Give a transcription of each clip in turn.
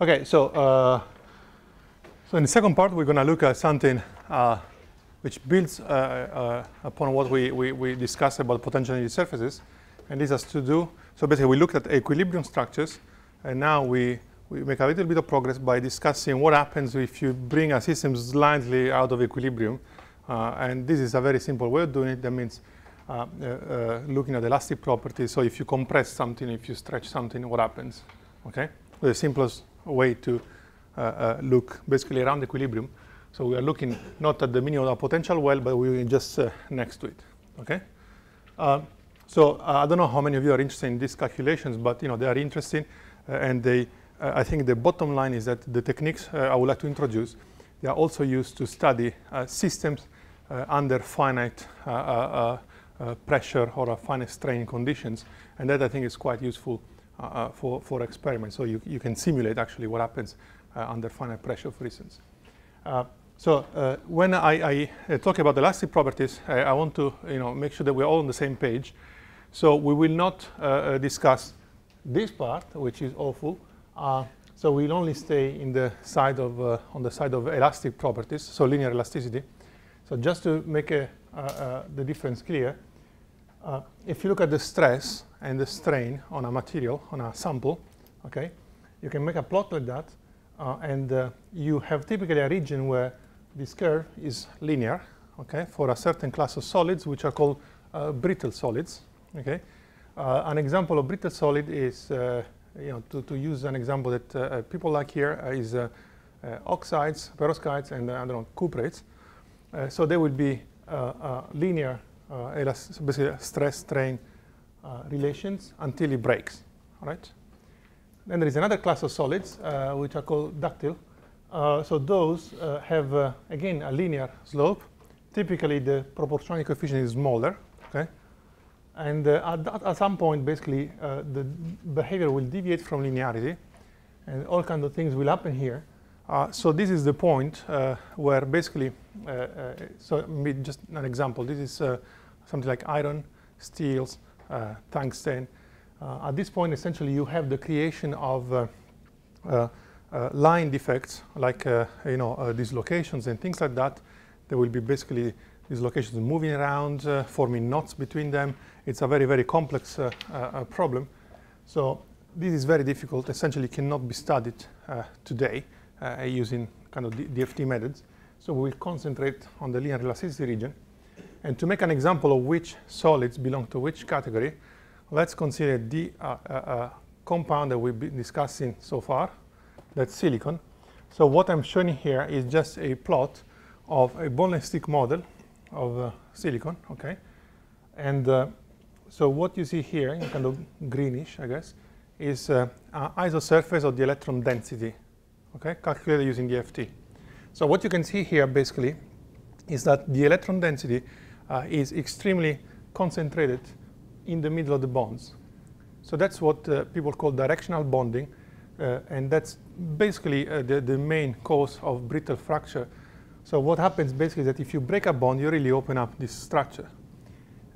Okay, so uh, so in the second part, we're going to look at something uh, which builds uh, uh, upon what we, we, we discussed about potential energy surfaces. And this has to do, so basically we looked at equilibrium structures, and now we, we make a little bit of progress by discussing what happens if you bring a system slightly out of equilibrium. Uh, and this is a very simple way of doing it. That means uh, looking at elastic properties. So if you compress something, if you stretch something, what happens? Okay, the simplest way to uh, uh, look basically around equilibrium. So we are looking not at the minimum of potential well, but we're just uh, next to it. Okay. Uh, so uh, I don't know how many of you are interested in these calculations, but you know they are interesting, uh, and they. I think the bottom line is that the techniques I would like to introduce, they are also used to study systems under finite pressure or finite strain conditions, and that I think is quite useful uh, uh, for, for experiments. So you, you can simulate actually what happens uh, under finite pressure, for instance. Uh, so uh, when I, I uh, talk about elastic properties, I, I, want to you know, make sure that we're all on the same page. So we will not discuss this part, which is awful. so we'll only stay in the side of, on the side of elastic properties, so linear elasticity. So just to make a, the difference clear, uh, if you look at the stress and the strain on a material, on a sample, okay, you can make a plot like that, uh, and uh, you have typically a region where this curve is linear, okay, for a certain class of solids, which are called uh, brittle solids, okay. Uh, an example of brittle solid is, uh, you know, to, to use an example that people like here is oxides, perovskites, and I don't know, cuprates. so they will be linear uh, basically stress strain uh, relations until it breaks, right? Then there is another class of solids uh, which are called ductile. so those have, again, a linear slope. Typically, the proportionality coefficient is smaller, okay? And uh, at, at, some point, basically, uh, the behavior will deviate from linearity, and all kinds of things will happen here. Uh, so this is the point where basically, so just an example. This is something like iron, steels, uh, tungsten. Uh, at this point, essentially, you have the creation of uh, line defects, like you know dislocations and things like that. There will be basically dislocations moving around, uh, forming knots between them. It's a very, very complex uh, uh, problem. So this is very difficult, essentially cannot be studied today using kind of DFT methods. So we will concentrate on the linear elasticity region. And to make an example of which solids belong to which category, let's consider the uh, uh, uh, compound that we've been discussing so far, that's silicon. So what I'm showing here is just a plot of a and stick model of uh, silicon, okay? And uh, so what you see here, kind of greenish, I guess, is uh, isosurface of the electron density, okay, calculated using DFT. So what you can see here, basically, is that the electron density uh, is extremely concentrated in the middle of the bonds. So that's what uh, people call directional bonding, uh, and that's basically uh, the, the main cause of brittle fracture. So what happens basically is that if you break a bond, you really open up this structure.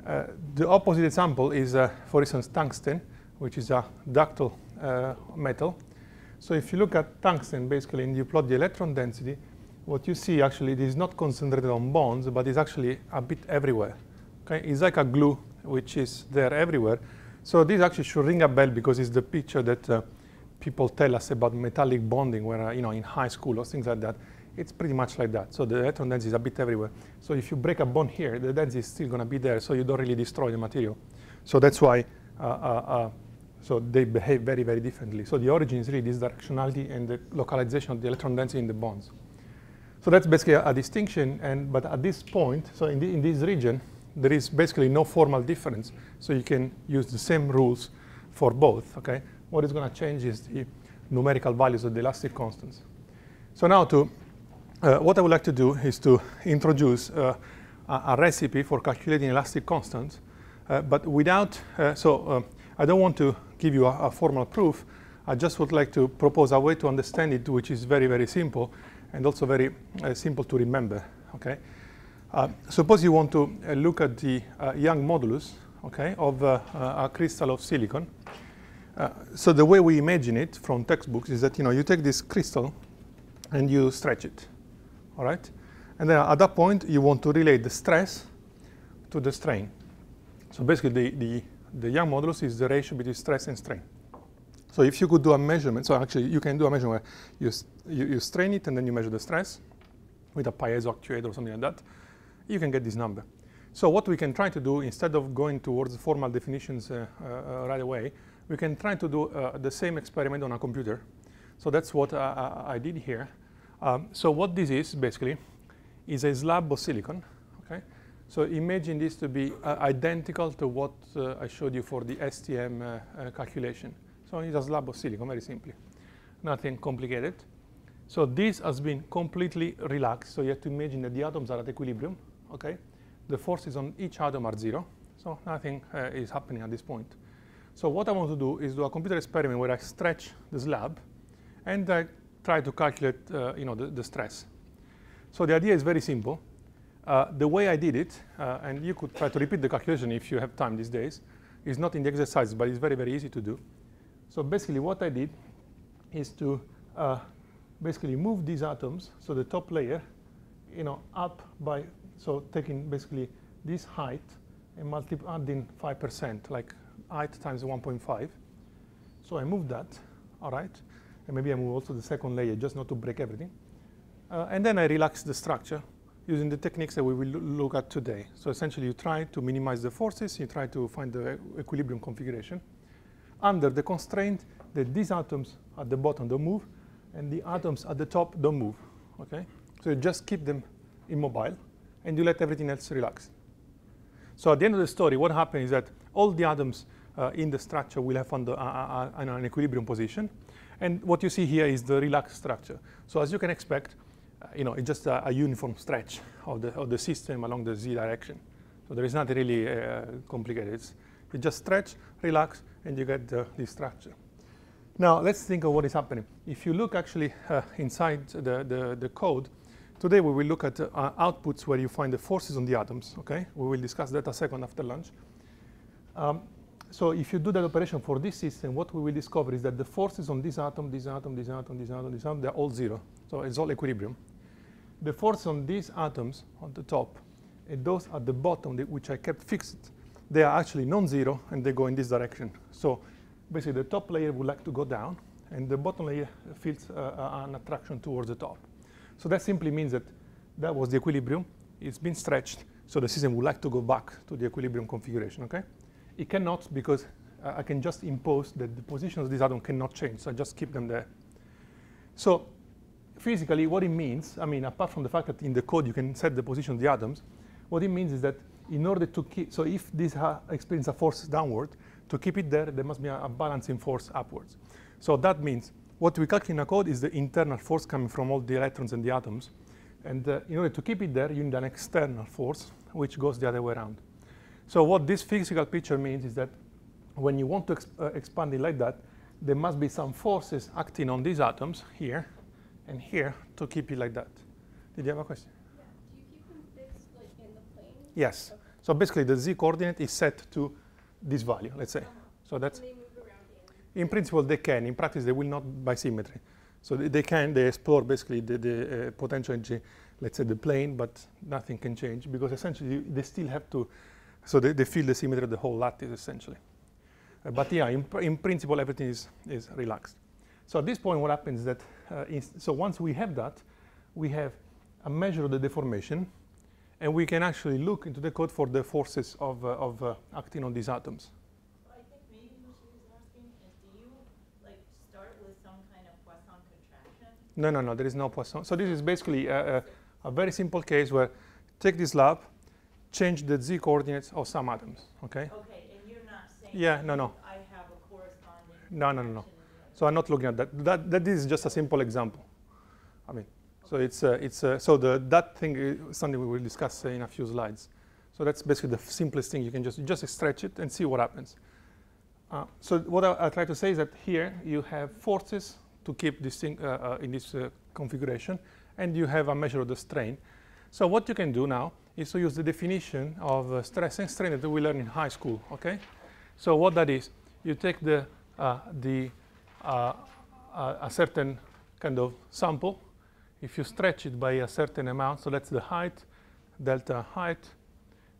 Uh, the opposite example is, uh, for instance, tungsten, which is a ductile metal. So if you look at tungsten, basically, and you plot the electron density, what you see actually is not concentrated on bonds, but it's actually a bit everywhere. Okay, it's like a glue which is there everywhere. So this actually should ring a bell because it's the picture that uh, people tell us about metallic bonding, where uh, you know in high school or things like that. It's pretty much like that. So the electron density is a bit everywhere. So if you break a bond here, the density is still going to be there, so you don't really destroy the material. So that's why. Uh, uh, uh, so they behave very, very differently. So the origin is really this directionality and the localization of the electron density in the bonds. So that's basically a, a, distinction. And but at this point, so in, the, in this region, there is basically no formal difference. So you can use the same rules for both. Okay. What is going to change is the numerical values of the elastic constants. So now to uh, what I would like to do is to introduce uh, a, a, recipe for calculating elastic constants, uh, but without, uh, so uh, I don't want to give you a, a, formal proof. I just would like to propose a way to understand it, which is very, very simple and also very uh, simple to remember. Okay, uh, suppose you want to uh, look at the Young modulus, okay, of a crystal of silicon. Uh, so the way we imagine it from textbooks is that you know you take this crystal and you stretch it, all right? And then at that point you want to relate the stress to the strain. So basically the, the, the Young modulus is the ratio between stress and strain. So if you could do a measurement, so actually you can do a measurement where you, you, you strain it and then you measure the stress with a piezo actuator or something like that, you can get this number. So what we can try to do, instead of going towards formal definitions uh, uh, right away, we can try to do uh, the same experiment on a computer. So that's what I did here. Um, so what this is, basically, is a slab of silicon. So imagine this to be uh, identical to what uh, I showed you for the STM uh, calculation. So it's a slab of silicon, very simply. Nothing complicated. So this has been completely relaxed. So you have to imagine that the atoms are at equilibrium. Okay? The forces on each atom are zero. So nothing is happening at this point. So what I want to do is do a computer experiment where I stretch the slab and I try to calculate uh, you know, the, the, stress. So the idea is very simple. Uh, the way I did it, uh, and you could try to repeat the calculation if you have time these days, is not in the exercise, but it's very, very easy to do. So basically what I did is to uh, basically move these atoms, so the top layer, you know, up by, so taking basically this height and multiply, adding 5%, like height times 1.5. So I move that, all right? And maybe I move also the second layer just not to break everything. Uh, and then I relax the structure using the techniques that we will look at today. So essentially you try to minimize the forces, you try to find the equilibrium configuration under the constraint that these atoms at the bottom don't move and the atoms at the top don't move, okay? So you just keep them immobile and you let everything else relax. So at the end of the story, what happens is that all the atoms uh, in the structure will have the, uh, uh, an equilibrium position. And what you see here is the relaxed structure. So as you can expect, you know, it's just a, a, uniform stretch of the, of the system along the z direction. So there is nothing really uh, complicated. It's, you just stretch, relax, and you get the, the structure. Now let's think of what is happening. If you look actually uh, inside the, the, the, code, today we will look at uh, outputs where you find the forces on the atoms. Okay, we will discuss that a second after lunch. Um, so if you do that operation for this system, what we will discover is that the forces on this atom, this atom, this atom, this atom, this atom, they're all zero. So it's all equilibrium. The force on these atoms on the top and those at the bottom, which I kept fixed, they are actually non-zero and they go in this direction. So basically the top layer would like to go down and the bottom layer feels uh, uh, an attraction towards the top. So that simply means that that was the equilibrium. It's been stretched, so the system would like to go back to the equilibrium configuration, okay? It cannot because uh, I can just impose that the positions of this atom cannot change, so I just keep them there. So physically, what it means, I mean, apart from the fact that in the code you can set the position of the atoms, what it means is that in order to keep, so if this experience a force downward, to keep it there, there must be a, a balancing force upwards. So that means what we calculate in a code is the internal force coming from all the electrons and the atoms. And uh, in order to keep it there, you need an external force, which goes the other way around. So what this physical picture means is that when you want to exp uh, expand it like that, there must be some forces acting on these atoms here and here to keep it like that. Did you have a question? Yeah. Do you keep them fixed like in the plane? Yes. Okay. So basically the z coordinate is set to this value, let's say. Uh -huh. So that's in. in principle they can. In practice they will not by symmetry. So they can, they explore basically the, the uh, potential energy, let's say the plane, but nothing can change because essentially they still have to so they, they feel the symmetry of the whole lattice essentially. Uh, but yeah, in, pr in, principle, everything is, is relaxed. So at this point, what happens is that, so once we have that, we have a measure of the deformation, and we can actually look into the code for the forces of, uh, of uh, acting on these atoms. I think maybe what she was asking is, do you like start with some kind of Poisson contraction? No, no, no, there is no Poisson. So this is basically a, a, a very simple case where take this lab, change the z coordinates of some atoms. Okay. Okay, and you're not saying. Yeah. No. No. I have a corresponding. No. No. No. No. So I'm not looking at that. That that is just a simple example. I mean, so it's uh, it's uh, so the that thing is something we will discuss uh, in a few slides. So that's basically the simplest thing. You can just just stretch it and see what happens. Uh, so what I, I, try to say is that here you have forces to keep this thing uh, uh, in this configuration, and you have a measure of the strain. So what you can do now is to use the definition of stress and strain that we learned in high school, okay? So what that is, you take the the uh, a certain kind of sample. If you stretch it by a certain amount, so that's the height, delta height,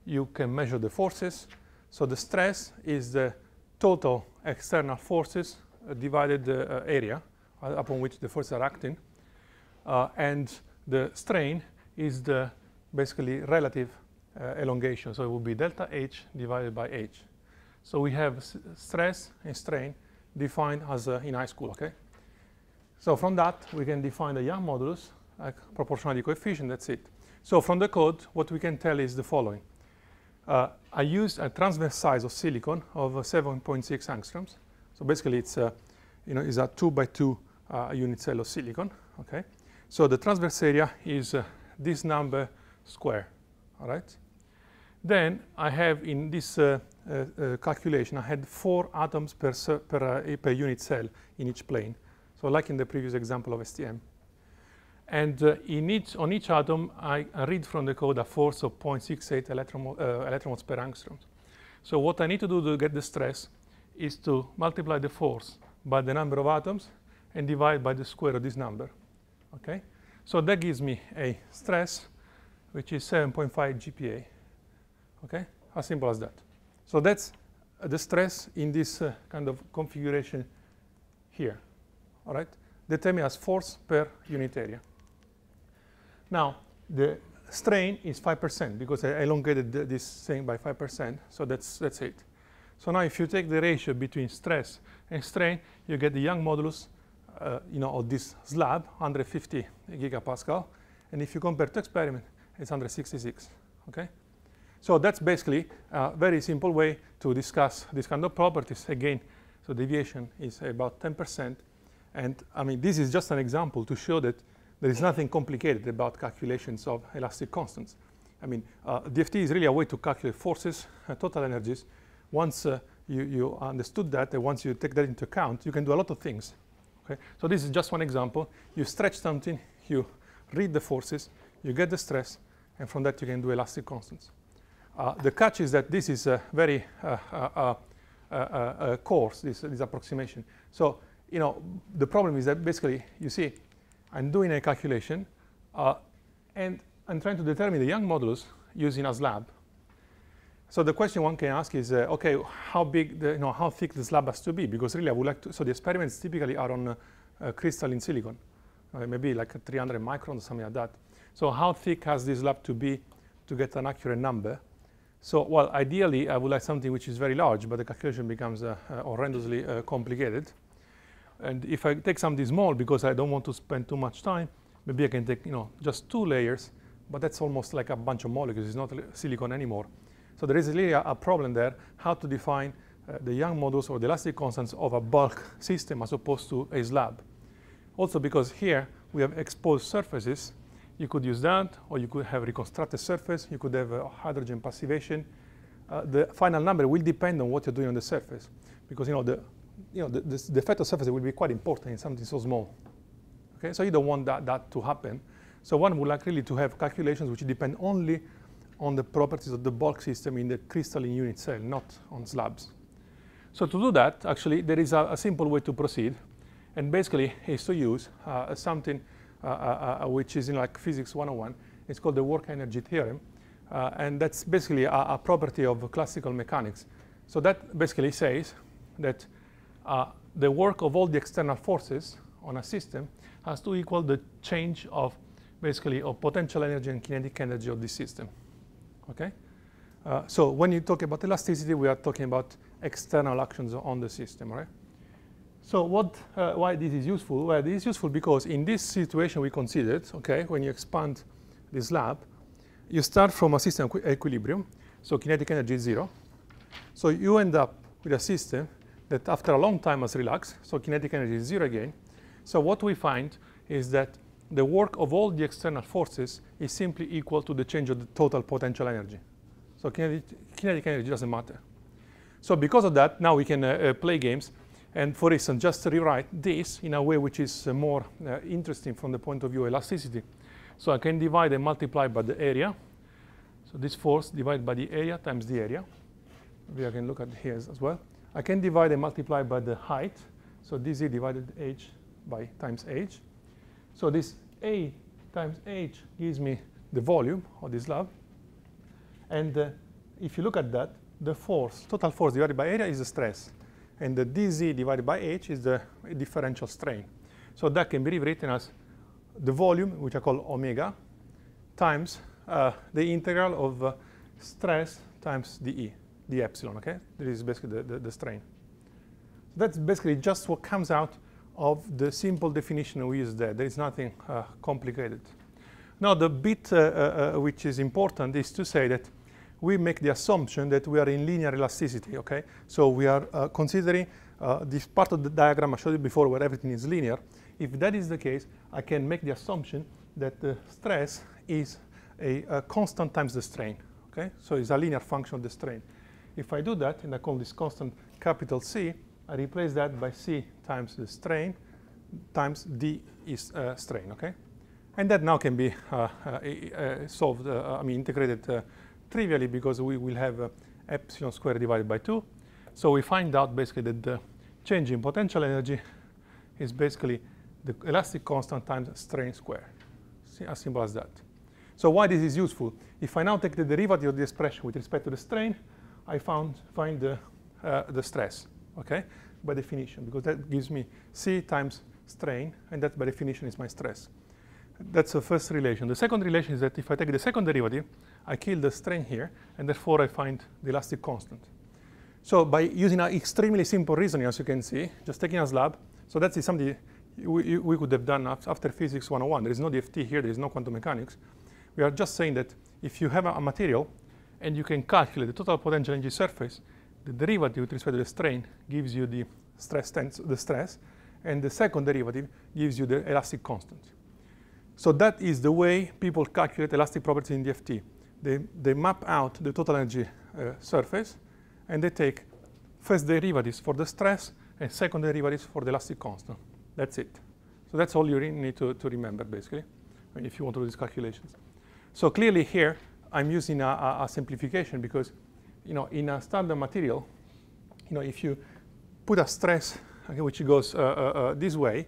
you can measure the forces. So the stress is the total external forces uh, divided the uh, area uh, upon which the forces are acting. Uh, and the strain is the basically relative uh, elongation. So it would be delta H divided by H. So we have stress and strain defined as uh, in high school, okay? So from that, we can define the Young modulus, like proportionality coefficient, that's it. So from the code, what we can tell is the following. Uh, I used a transverse size of silicon of uh, 7.6 angstroms. So basically, it's a, you know, is a two by two uh, unit cell of silicon. Okay. So the transverse area is uh, this number square. All right. Then I have in this uh, uh, uh, calculation, I had four atoms per per, uh, per unit cell in each plane. So like in the previous example of STM. And uh, in each, on each atom, I, I read from the code a force of 0.68 electron, uh, electrons per angstrom. So what I need to do to get the stress is to multiply the force by the number of atoms and divide by the square of this number. Okay? So that gives me a stress, which is 7.5 GPa. Okay? As simple as that. So that's uh, the stress in this uh, kind of configuration here. All right? Determined as force per unit area. Now, the strain is 5% because I elongated th- this thing by 5%, so that's, that's it. So now if you take the ratio between stress and strain, you get the Young modulus uh, you know, of this slab, 150 gigapascal. And if you compare to experiment, it's 166, okay? So that's basically a very simple way to discuss this kind of properties. Again, so deviation is about 10%. And I mean, this is just an example to show that there is nothing complicated about calculations of elastic constants. I mean, uh, DFT is really a way to calculate forces, uh, total energies. Once uh, you, you understood that, and once you take that into account, you can do a lot of things. Okay? So this is just one example. You stretch something, you read the forces, you get the stress, and from that you can do elastic constants. Uh, the catch is that this is a very uh, uh, coarse, this, this approximation. So, you know, the problem is that basically, you see, I'm doing a calculation, and I'm trying to determine the Young modulus using a slab. So the question one can ask is, uh, okay, how big, the, you know, how thick the slab has to be? Because really, I would like to. So the experiments typically are on uh, uh, crystalline silicon, maybe like a 300 microns or something like that. So how thick has this slab to be to get an accurate number? So, well, ideally, I would like something which is very large, but the calculation becomes uh, uh, horrendously uh, complicated. And if I take something small, because I don't want to spend too much time, maybe I can take, you know, just two layers, but that's almost like a bunch of molecules. It's not silicon anymore. So there is really a, a problem there, how to define uh, the Young modulus or the elastic constants of a bulk system as opposed to a slab. Also because here we have exposed surfaces, you could use that, or you could have reconstructed surface, you could have uh, hydrogen passivation. Uh, the final number will depend on what you're doing on the surface, because you know the, you know the, the, the effect of surface will be quite important in something so small. Okay, so you don't want that, that to happen. So one would like really to have calculations which depend only on the properties of the bulk system in the crystalline unit cell, not on slabs. So to do that, actually, there is a, a simple way to proceed, and basically is to use uh, something which is in like physics 101. It's called the work energy theorem, uh, and that's basically a, a property of classical mechanics. So that basically says that uh, the work of all the external forces on a system has to equal the change of basically of potential energy and kinetic energy of this system. Okay? Uh, so when you talk about elasticity, we are talking about external actions on the system, right? So what, uh, why this is useful? Well, this is useful because in this situation we considered, okay, when you expand this lab, you start from a system equi- equilibrium, so kinetic energy is zero. So you end up with a system that after a long time has relaxed, so kinetic energy is zero again. So what we find is that the work of all the external forces is simply equal to the change of the total potential energy. So kinetic, kinetic energy doesn't matter. So because of that, now we can uh, uh, play games. And for instance, just rewrite this in a way which is uh, more uh, interesting from the point of view of elasticity. So I can divide and multiply by the area. So this force divided by the area times the area. We can look at here as as well. I can divide and multiply by the height. So dz divided h by times h. So this a times h gives me the volume of this slab. And uh, if you look at that, the force, total force divided by area is the stress. And the dz divided by h is the differential strain. So that can be rewritten as the volume, which I call omega, times uh, the integral of uh, stress times dE, the epsilon, okay? This is basically the, the, the strain. So that's basically just what comes out of the simple definition we use there. There is nothing uh, complicated. Now, the bit uh, uh, uh, which is important is to say that we make the assumption that we are in linear elasticity, okay? So we are uh, considering uh, this part of the diagram I showed you before where everything is linear. If that is the case, I can make the assumption that the stress is a, a constant times the strain, okay? So it's a linear function of the strain. If I do that, and I call this constant capital C, I replace that by C times the strain times D is uh, strain, okay? And that now can be uh, uh, uh solved, I mean integrated trivially because we will have epsilon squared divided by 2. So we find out basically that the change in potential energy is basically the elastic constant times strain square. See, as simple as that. So why this is useful? If I now take the derivative of the expression with respect to the strain, I found, find the, uh, the stress, okay, by definition, because that gives me C times strain, and that by definition is my stress. That's the first relation. The second relation is that if I take the second derivative, I kill the strain here, and therefore I find the elastic constant. So by using an extremely simple reasoning, as you can see, just taking a slab, so that is something we, we could have done after physics 101. There is no DFT here, there is no quantum mechanics. We are just saying that if you have a, a material and you can calculate the total potential energy surface, the derivative with respect to the strain gives you the stress, the stress, and the second derivative gives you the elastic constant. So that is the way people calculate elastic properties in DFT. They, they map out the total energy uh, surface, and they take first derivatives for the stress and second derivatives for the elastic constant. That's it. So that's all you need to, to remember, basically, if you want to do these calculations. So clearly here, I'm using a, a, a simplification because, you know, in a standard material, you know, if you put a stress okay, which goes uh, uh, uh, this way,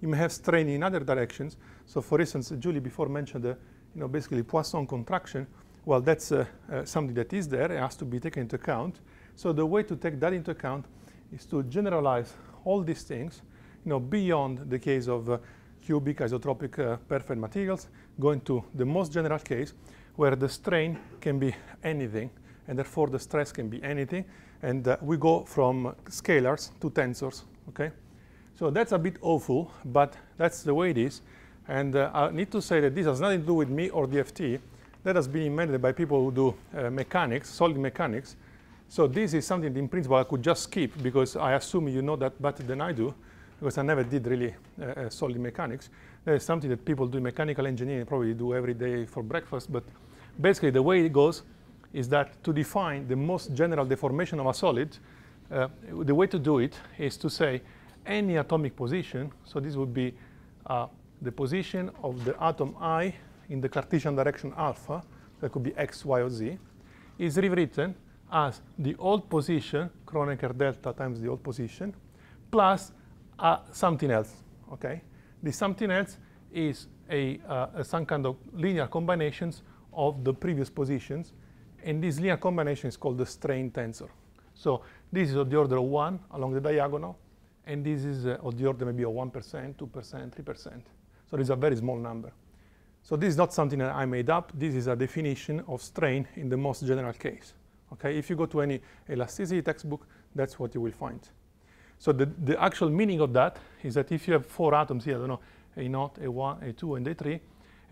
you may have strain in other directions. So for instance, Julie before mentioned the, you know, basically Poisson contraction. Well, that's uh, uh, something that is there. It has to be taken into account. So the way to take that into account is to generalize all these things, you know, beyond the case of uh, cubic isotropic uh, perfect materials, going to the most general case where the strain can be anything, and therefore the stress can be anything. And uh, we go from scalars to tensors, okay? So that's a bit awful, but that's the way it is. And uh, I need to say that this has nothing to do with me or DFT. That has been invented by people who do uh, mechanics, solid mechanics. So this is something in principle I could just skip because I assume you know that better than I do because I never did really uh, uh, solid mechanics. That is something that people do in mechanical engineering probably do every day for breakfast. But basically the way it goes is that to define the most general deformation of a solid, uh, the way to do it is to say any atomic position. So this would be uh, the position of the atom i in the Cartesian direction alpha, that could be x, y, or z, is rewritten as the old position, Kronecker delta times the old position, plus uh, something else, okay? The something else is a, uh, some kind of linear combinations of the previous positions, and this linear combination is called the strain tensor. So this is of the order of 1 along the diagonal, and this is uh, of the order maybe of 1%, 2%, 3%. So this is a very small number. So this is not something that I made up. This is a definition of strain in the most general case. Okay, if you go to any elasticity textbook, that's what you will find. So the, the actual meaning of that is that if you have four atoms here, I don't know, A0, A1, A2, and A3,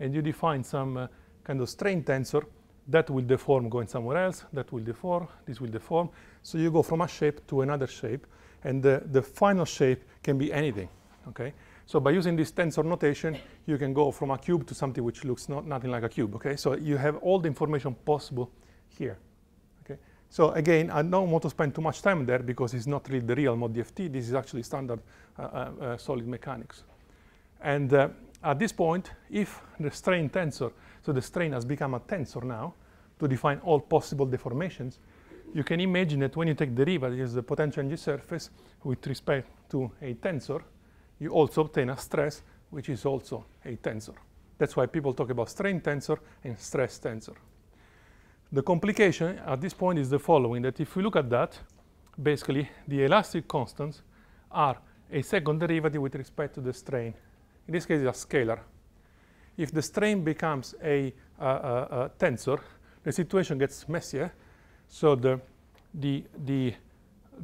and you define some uh, kind of strain tensor, that will deform going somewhere else, that will deform, this will deform. So you go from a shape to another shape, and the, the final shape can be anything, okay? So by using this tensor notation, you can go from a cube to something which looks not, nothing like a cube, okay? So you have all the information possible here. Okay? So again, I don't want to spend too much time there because it's not really the real mod DFT. This is actually standard uh, uh, uh, solid mechanics. And uh, at this point, if the strain tensor, so the strain has become a tensor now to define all possible deformations, you can imagine that when you take derivatives the potential energy surface with respect to a tensor, you also obtain a stress which is also a tensor. That's why people talk about strain tensor and stress tensor. The complication at this point is the following, that if we look at that, basically the elastic constants are a second derivative with respect to the strain. In this case, it's a scalar. If the strain becomes a, tensor, the situation gets messier. So the, the, the,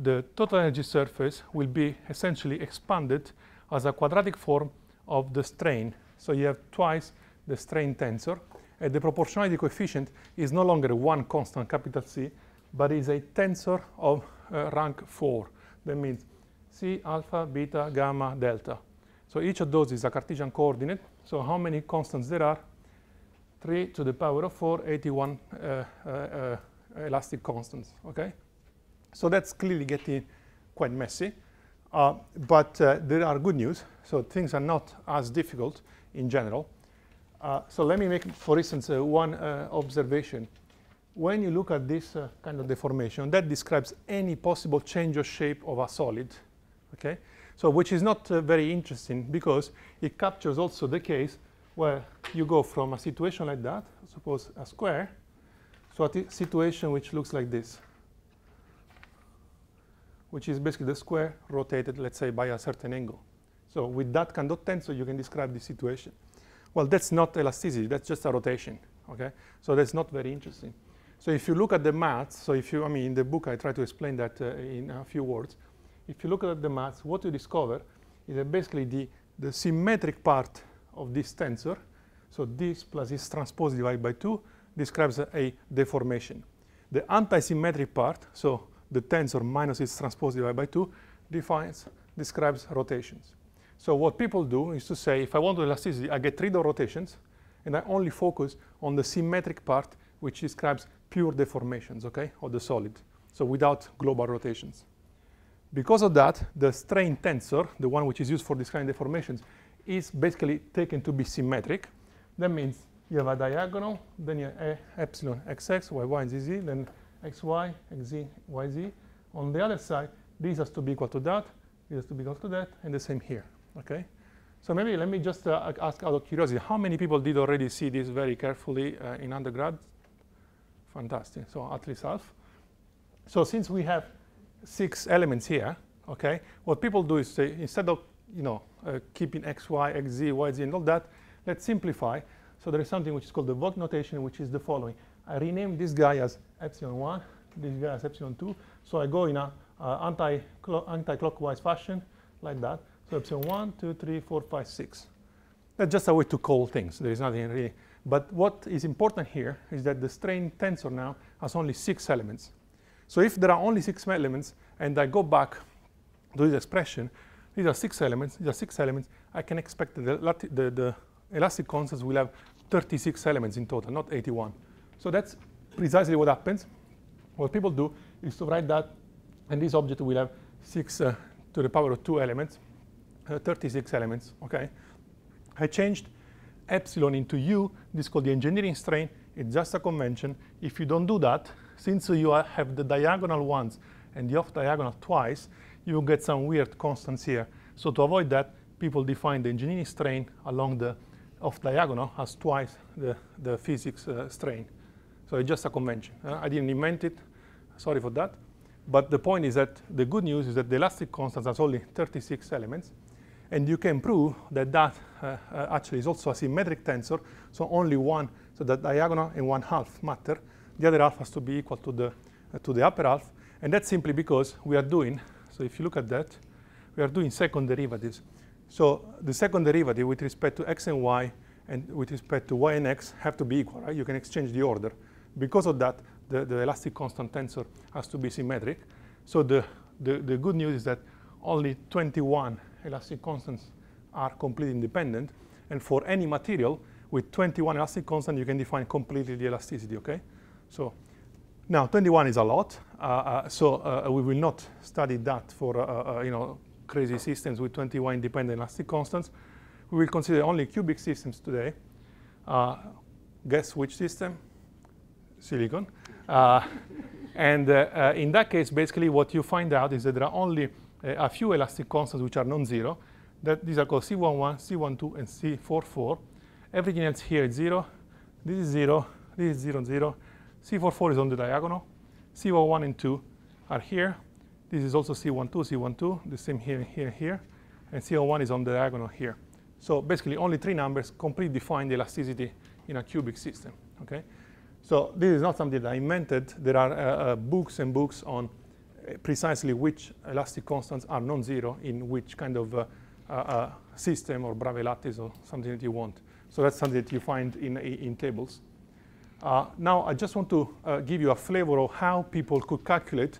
the total energy surface will be essentially expanded as a quadratic form of the strain. So you have twice the strain tensor. And the proportionality coefficient is no longer one constant, capital C, but is a tensor of uh, rank 4. That means C, alpha, beta, gamma, delta. So each of those is a Cartesian coordinate. So how many constants there are? 3 to the power of 4, 81 uh, uh, uh, elastic constants, okay? So that's clearly getting quite messy. Uh, but uh, there are good news. So things are not as difficult in general. Uh, so let me make, for instance, uh, one uh, observation. When you look at this uh, kind of deformation, that describes any possible change of shape of a solid, okay? So which is not very interesting because it captures also the case where you go from a situation like that, suppose a square, to a situation which looks like this, which is basically the square rotated, let's say, by a certain angle. So with that kind of tensor, you can describe the situation. Well, that's not elasticity, that's just a rotation, okay? So that's not very interesting. So if you look at the maths, so if you, I mean, in the book I try to explain that uh, in a few words. If you look at the maths, what you discover is that basically the, the symmetric part of this tensor, so this plus this transpose divided by 2, describes a, a deformation. The anti-symmetric part, so the tensor minus its transpose divided by 2, defines, describes rotations. So what people do is to say, if I want to elasticity, I get rid of rotations, and I only focus on the symmetric part, which describes pure deformations, okay, of the solid, so without global rotations. Because of that, the strain tensor, the one which is used for describing deformations, is basically taken to be symmetric. That means you have a diagonal, then you have a epsilon xx, yy, and zz, then xy, xz, yz. On the other side, this has to be equal to that, this has to be equal to that, and the same here. Okay? So maybe let me just uh, ask out of curiosity, how many people did already see this very carefully uh, in undergrad? Fantastic. So at least half. So since we have six elements here, okay, what people do is say, instead of you know, uh, keeping x, y, x, z, y, z, and all that, let's simplify. So there is something which is called the Voigt notation, which is the following. I rename this guy as epsilon 1, this guy as epsilon 2. So I go in a uh, anti anti-clockwise fashion, like that. So epsilon 1, 2, 3, 4, 5, 6. That's just a way to call things. There is nothing really. But what is important here is that the strain tensor now has only six elements. So if there are only six elements, and I go back to this expression, these are six elements, these are six elements, I can expect that the, the, the elastic constants will have 36 elements in total, not 81. So that's precisely what happens. What people do is to write that, and this object will have 6 uh, to the power of 2 elements, uh, 36 elements, okay? I changed epsilon into u. This is called the engineering strain. It's just a convention. If you don't do that, since you have the diagonal once and the off diagonal twice, you will get some weird constants here. So to avoid that, people define the engineering strain along the off diagonal as twice the, the physics uh, strain. So it's just a convention. Uh, I didn't invent it. Sorry for that. But the point is that the good news is that the elastic constant has only 36 elements. And you can prove that that uh, uh, actually is also a symmetric tensor. So only one, so that diagonal and one half matter. The other half has to be equal to the, uh, to the upper half. And that's simply because we are doing, so if you look at that, we are doing second derivatives. So the second derivative with respect to x and y and with respect to y and x have to be equal, right? You can exchange the order. Because of that, the, the elastic constant tensor has to be symmetric. So the, the, the good news is that only 21 elastic constants are completely independent. And for any material with 21 elastic constants, you can define completely the elasticity, okay? So now 21 is a lot. Uh, uh, so uh, we will not study that for, uh, uh, you know, crazy systems with 21 independent elastic constants. We will consider only cubic systems today. Uh, guess which system? Silicon. And uh, uh, in that case, basically what you find out is that there are only uh, a few elastic constants which are non-zero. That these are called C11, C12, and C44. Everything else here is zero. This is zero. This is zero, zero. C44 is on the diagonal. C11 and 2 are here. This is also C12, C12, the same here, here, here. And C01 is on the diagonal here. So basically only three numbers completely define the elasticity in a cubic system, okay? So this is not something that I invented. There are uh, uh, books and books on uh, precisely which elastic constants are non-zero in which kind of uh, uh, system or Bravais lattice or something that you want. So that's something that you find in, in tables. now I just want to give you a flavor of how people could calculate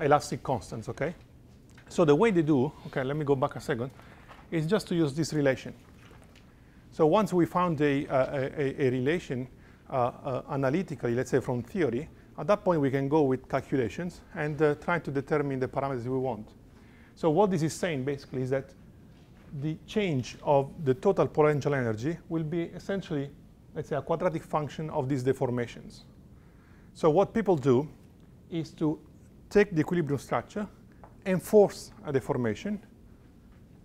elastic constants, okay? So the way they do, okay, let me go back a second, is just to use this relation. So once we found a, a, a relation uh, uh, analytically, let's say from theory, at that point we can go with calculations and uh, try to determine the parameters we want. So what this is saying basically is that the change of the total potential energy will be essentially, let's say, a quadratic function of these deformations. So what people do is to take the equilibrium structure, enforce a deformation.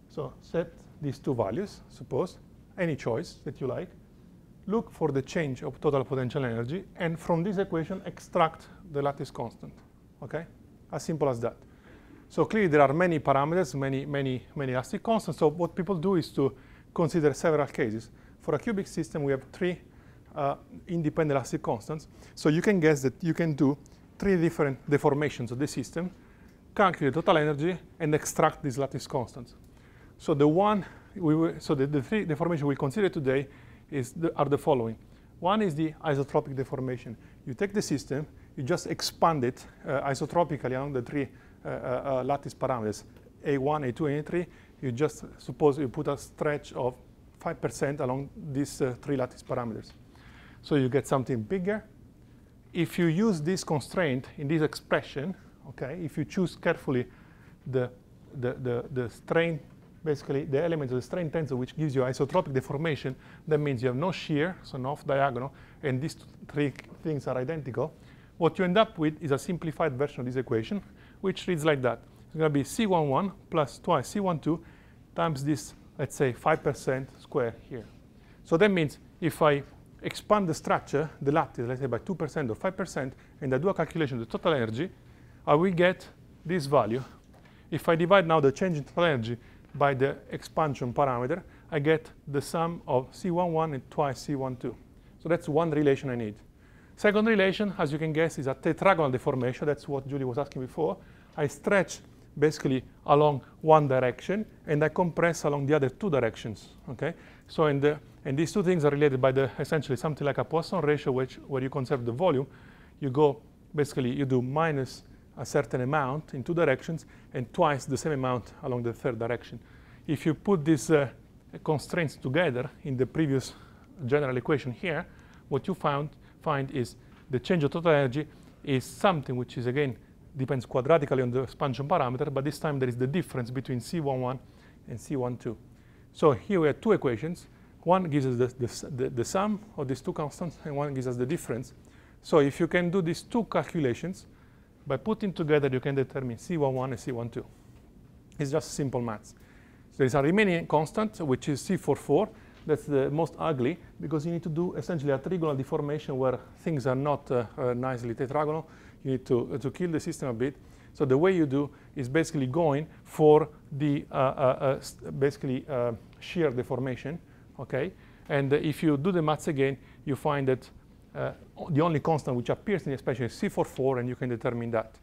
So set these two values, suppose, any choice that you like, look for the change of total potential energy, and from this equation, extract the lattice constant, okay? As simple as that. So clearly there are many parameters, many, many, many elastic constants. So what people do is to consider several cases. For a cubic system, we have three uh, independent elastic constants. So you can guess that you can do three different deformations of the system, calculate the total energy, and extract these lattice constants. So the one we will, so the, the three deformation we consider today the, are the following. One is the isotropic deformation. You take the system, you just expand it uh, isotropically along the three uh, uh, uh lattice parameters, A1, A2, and A3. You just suppose you put a stretch of 5% along these three lattice parameters. So you get something bigger. If you use this constraint in this expression, okay, if you choose carefully the, the, the, the strain basically the element of the strain tensor which gives you isotropic deformation. That means you have no shear, so no off diagonal, and these three things are identical. What you end up with is a simplified version of this equation, which reads like that. It's going to be C11 plus twice C12 times this, let's say, 5% square here. So that means if I expand the structure, the lattice, let's say by 2% or 5%, and I do a calculation of the total energy, I will get this value. If I divide now the change in total energy by the expansion parameter, I get the sum of C11 and twice C12. So that's one relation I need. Second relation, as you can guess, is a tetragonal deformation. That's what Julie was asking before. I stretch basically along one direction, and I compress along the other two directions. Okay, so in the and these two things are related by the essentially something like a Poisson ratio, which where you conserve the volume, you go basically you do minus a certain amount in two directions and twice the same amount along the third direction. If you put these uh, constraints together in the previous general equation here, what you found, find is the change of total energy is something which is again depends quadratically on the expansion parameter, but this time there is the difference between C11 and C12. So here we have two equations. One gives us the, the, the, the sum of these two constants, and one gives us the difference. So if you can do these two calculations, by putting together, you can determine C11 and C12. It's just simple maths. There is a remaining constant, which is C44. That's the most ugly, because you need to do essentially a trigonal deformation where things are not uh, uh, nicely tetragonal. You need to, uh, to kill the system a bit. So the way you do is basically going for the uh, uh, uh, basically shear deformation, okay? And if you do the maths again, you find that the only constant which appears in the expression is C44, and you can determine that.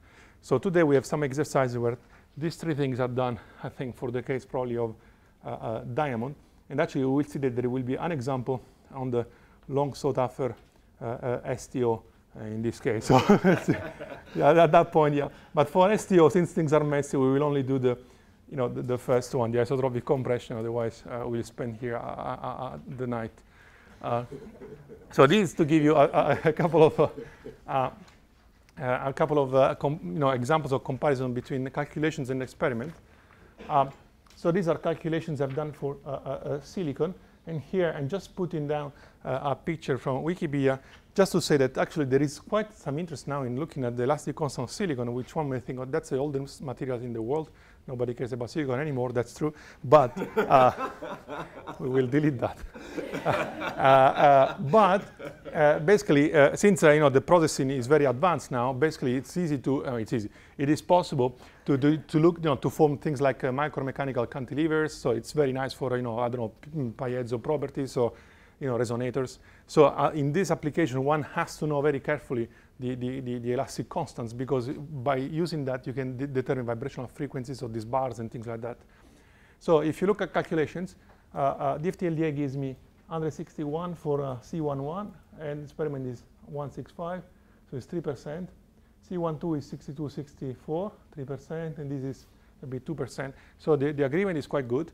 So today we have some exercises where these three things are done, I think, for the case probably of uh, uh, diamond. And actually, we will see that there will be an example on the long sought after uh, uh, STO uh, in this case. So yeah, at that point, yeah. But for STO, since things are messy, we will only do the, you know, the, the first one, the isotropic compression. Otherwise, we'll spend here the night. Uh, so this to give you a, a, couple of uh, uh, a couple of you know examples of comparison between calculations and experiment. Um, so these are calculations I've done for silicon. And here I'm just putting down a picture from Wikipedia just to say that actually there is quite some interest now in looking at the elastic constant silicon, which one may think, oh, that's the oldest material in the world. Nobody cares about silicon anymore. That's true. But uh, we will delete that. uh, uh, but uh, basically, uh, since you know the processing is very advanced now, basically it's easy to it's easy. It is possible to do to look you know to form things like micromechanical cantilevers. So it's very nice for you know I don't know piezo properties or you know resonators. So in this application, one has to know very carefully the, the, the, elastic constants because by using that you can de determine vibrational frequencies of these bars and things like that. So if you look at calculations, uh, uh, DFT-LDA gives me 161 for uh, C11 and experiment is 165, so it's 3%. C12 is 62, 64, 3%, and this is maybe 2%. So the, the agreement is quite good.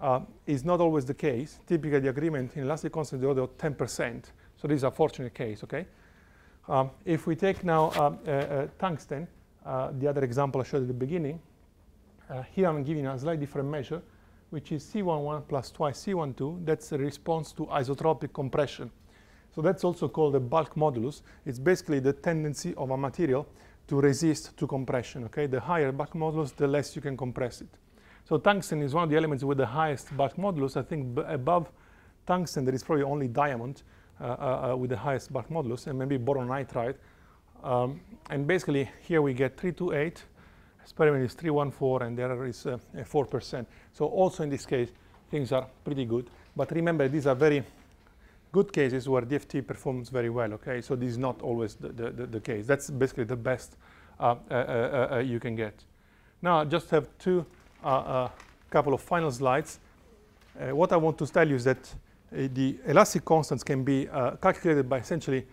Uh, is not always the case. Typically, the agreement in elastic constant is the order of 10%. So this is a fortunate case, okay? Um, if we take now um, uh, uh, tungsten, uh, the other example I showed at the beginning, uh, here I'm giving a slightly different measure, which is C11 plus twice C12. That's a response to isotropic compression. So that's also called the bulk modulus. It's basically the tendency of a material to resist to compression. Okay, The higher bulk modulus, the less you can compress it. So tungsten is one of the elements with the highest bulk modulus. I think above tungsten, there is probably only diamond, uh, uh, uh, with the highest bulk modulus, and maybe boron nitride. Um, and basically, here we get 328, experiment is 314, and the error is 4%. So also in this case, things are pretty good. But remember, these are very good cases where DFT performs very well, okay? So this is not always the, the, the, the case. That's basically the best uh, uh, uh, you can get. Now, I just have two couple of final slides. what I want to tell you is that uh, the elastic constants can be uh, calculated by essentially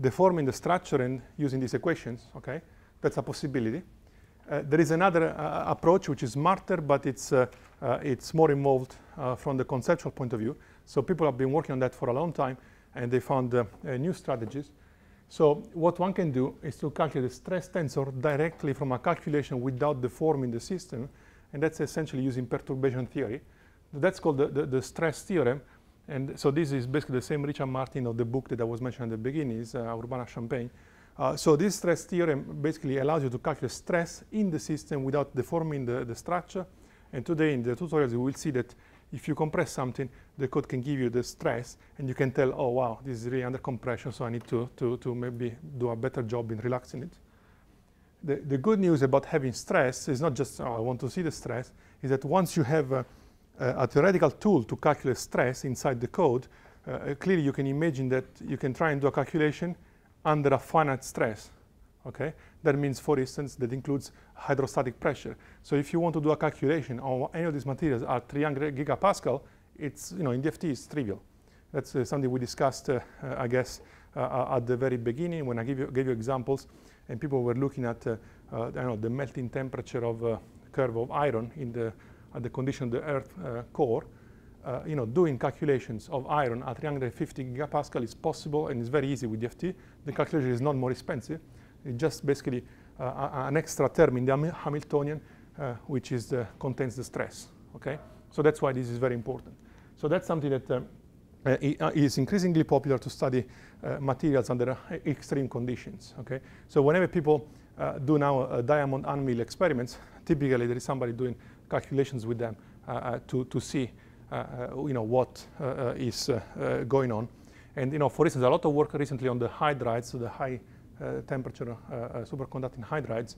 deforming the structure and using these equations, okay? That's a possibility. Uh, there is another uh, approach which is smarter, but it's, uh, uh, it's more involved from the conceptual point of view. So people have been working on that for a long time, and they found new strategies. So what one can do is to calculate the stress tensor directly from a calculation without deforming the system, and that's essentially using perturbation theory. That's called the, the, the stress theorem, and so this is basically the same Richard Martin of the book that I was mentioning at the beginning, is uh, Urbana-Champaign. Uh, so this stress theorem basically allows you to calculate stress in the system without deforming the, the structure. And today in the tutorials, you will see that if you compress something, the code can give you the stress, and you can tell, oh, wow, this is really under compression, so I need to, to, to maybe do a better job in relaxing it. The, the good news about having stress is not just, oh, I want to see the stress, is that once you have uh, a theoretical tool to calculate stress inside the code, uh, clearly you can imagine that you can try and do a calculation under a finite stress. Okay, that means, for instance, that includes hydrostatic pressure. So if you want to do a calculation on any of these materials at 300 gigapascal, it's you know in DFT it's trivial. That's uh, something we discussed, uh, uh, I guess, uh, at the very beginning when I gave you, gave you examples, and people were looking at know the melting temperature of curve of iron in the at the condition of the Earth uh, core, uh, you know, doing calculations of iron at 350 gigapascal is possible and it's very easy with DFT. The calculation is not more expensive. It's just basically uh, an extra term in the Hamiltonian, which is the, contains the stress. Okay, so that's why this is very important. So that's something that um, uh, is increasingly popular to study uh, materials under uh, extreme conditions. Okay, so whenever people do now diamond anvil experiments, typically there is somebody doing calculations with them uh, uh, to, to see uh, you know, what is going on. And you know, for instance, a lot of work recently on the hydrides, so the high temperature superconducting hydrides,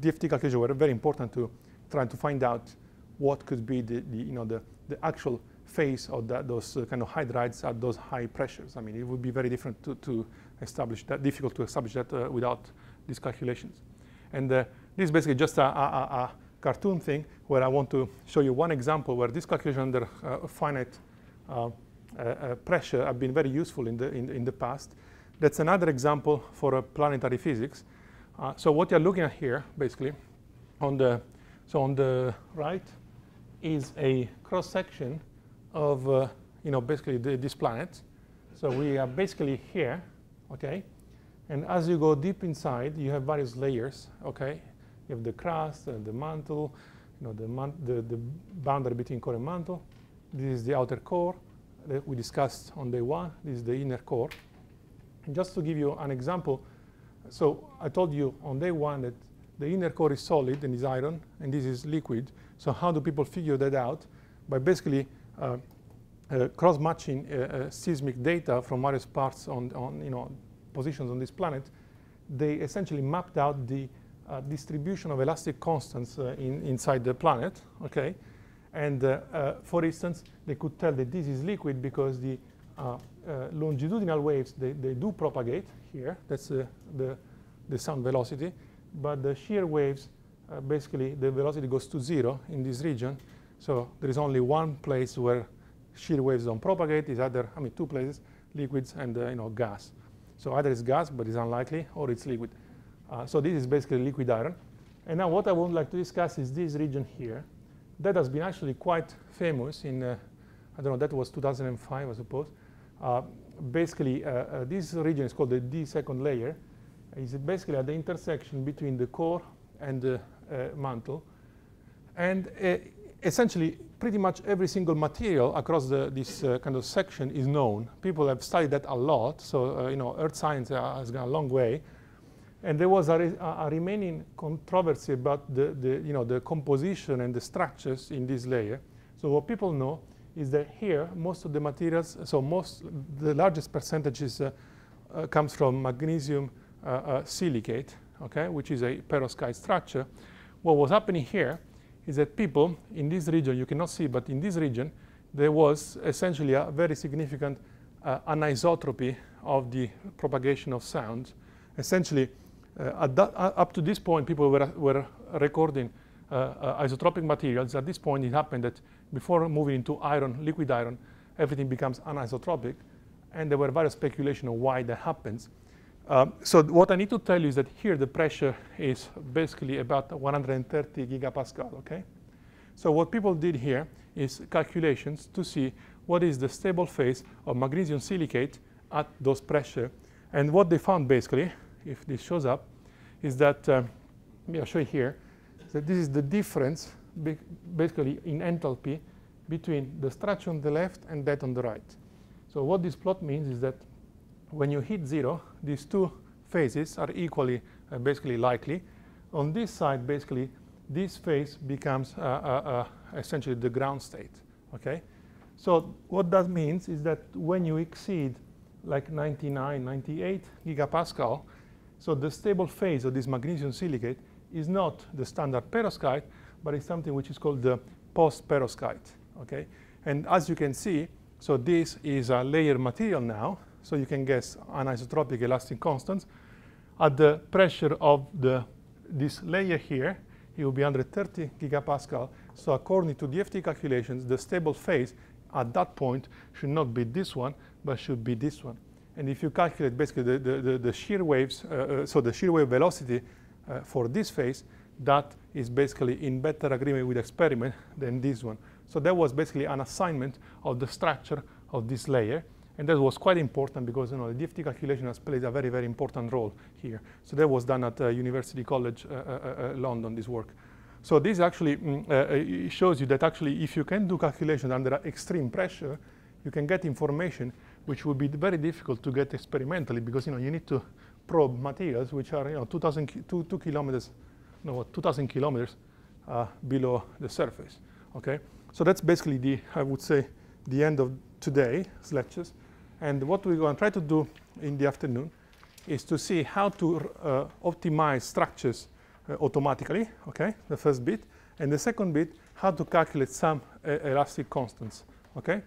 DFT calculations were very important to try to find out what could be the, the you know, the, the actual phase of that, those kind of hydrides at those high pressures. I mean, it would be very different to, to establish that, difficult to establish that uh, without these calculations. And uh, this is basically just a, a, cartoon thing where I want to show you one example where this calculation under uh, finite uh, uh, pressure have been very useful in the, in, in, the past. That's another example for planetary physics. so what you're looking at here, basically, on the, so on the right is a cross-section of, uh, you know, basically the, this planet. So we are basically here, okay? And as you go deep inside, you have various layers, okay? You have the crust and the mantle, you know, the, man the, the boundary between core and mantle. This is the outer core that we discussed on day one. This is the inner core. And just to give you an example, so I told you on day one that the inner core is solid and is iron, and this is liquid. So how do people figure that out? By basically uh, uh, cross-matching uh, uh, seismic data from various parts on, on, you know, positions on this planet. They essentially mapped out the uh, distribution of elastic constants uh, in, inside the planet, okay? And for instance, they could tell that this is liquid because the longitudinal waves, they, they do propagate here. That's the, the sound velocity but the shear waves, uh, basically the velocity goes to zero in this region. So there is only one place where shear waves don't propagate. Is either, I mean, two places, liquids and uh, you know gas. So either it's gas, but it's unlikely, or it's liquid. Uh, so this is basically liquid iron. And now what I would like to discuss is this region here. That has been actually quite famous in, uh, I don't know, that was 2005, I suppose. Uh, basically, uh, uh, this region is called the D second layer It's basically at the intersection between the core and the uh, mantle. And essentially, pretty much every single material across the, this uh, kind of section is known. People have studied that a lot. So, uh, you know, earth science uh, has gone a long way. And there was a, re a remaining controversy about the, the, you know, the composition and the structures in this layer. So what people know is that here, most of the materials, so most, the largest percentages uh, comes from magnesium, uh, silicate, okay, which is a perovskite structure. What was happening here is that people in this region, you cannot see, but in this region, there was essentially a very significant uh, anisotropy of the propagation of sound. Essentially, uh, that, uh, up to this point, people were, were recording uh, uh, isotropic materials. At this point, it happened that before moving into iron, liquid iron, everything becomes anisotropic. And there were various speculation of why that happens. Um, so what I need to tell you is that here the pressure is basically about 130 gigapascal, okay? So what people did here is calculations to see what is the stable phase of magnesium silicate at those pressure. And what they found basically, if this shows up, is that, uh, I'll show you here, that this is the difference basically in enthalpy between the structure on the left and that on the right. So what this plot means is that when you hit zero, these two phases are equally uh, basically likely. On this side, basically, this phase becomes uh, uh, uh, essentially the ground state, okay? So what that means is that when you exceed like 99, 98 gigapascal, so the stable phase of this magnesium silicate is not the standard perovskite, but it's something which is called the post-perovskite, okay? And as you can see, so this is a layer material now, so you can guess anisotropic elastic constants. At the pressure of the, this layer here, it will be under 30 gigapascal. So according to DFT calculations, the stable phase at that point should not be this one, but should be this one. And if you calculate basically the, the, the, the shear waves, uh, uh, so the shear wave velocity uh, for this phase, that is basically in better agreement with experiment than this one. So that was basically an assignment of the structure of this layer. And that was quite important because you know, the DFT calculation has played a very, very important role here. So that was done at uh, University College uh, uh, London, this work. So this actually mm, shows you that actually if you can do calculations under extreme pressure, you can get information which would be very difficult to get experimentally because you know you need to probe materials which are you know 2,000 two, two kilometers, no, 2,000 kilometers below the surface. Okay, so that's basically the I would say the end of today's lectures. And what we're going to try to do in the afternoon is to see how to uh, optimize structures uh, automatically, okay, the first bit. And the second bit, how to calculate some uh, elastic constants, okay?